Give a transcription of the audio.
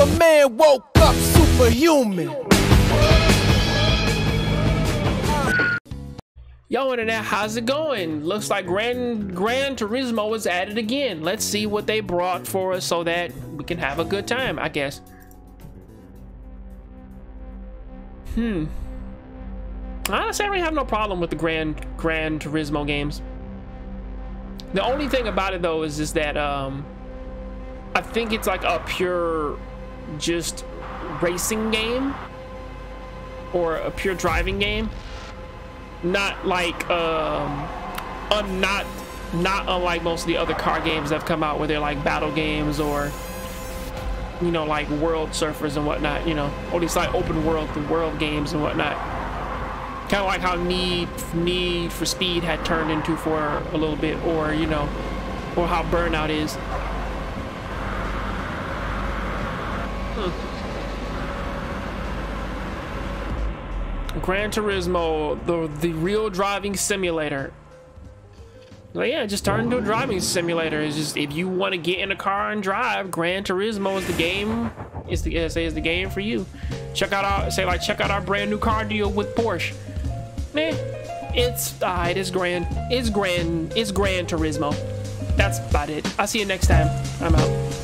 Superman woke up superhuman. Yo, internet, how's it going? Looks like Grand, Gran Turismo is at it again. Let's see what they brought for us so that we can have a good time, I guess. Hmm. Honestly, I really have no problem with the Grand Gran Turismo games. The only thing about it though is is that um I think it's like a pure just racing game or a pure driving game. Not like um not not unlike most of the other car games that have come out where they're like battle games or you know like world surfers and whatnot you know or these like open world the world games and whatnot. Kind of like how need need for speed had turned into for a little bit or you know or how burnout is Gran Turismo, the the real driving simulator. Well, yeah, just turn into a driving simulator. It's just if you want to get in a car and drive, Gran Turismo is the game. Is the say is the game for you. Check out our say like check out our brand new car deal with Porsche. Man, it's ah, alright. It's grand. It's grand. It's Gran Turismo. That's about it. I'll see you next time. I'm out.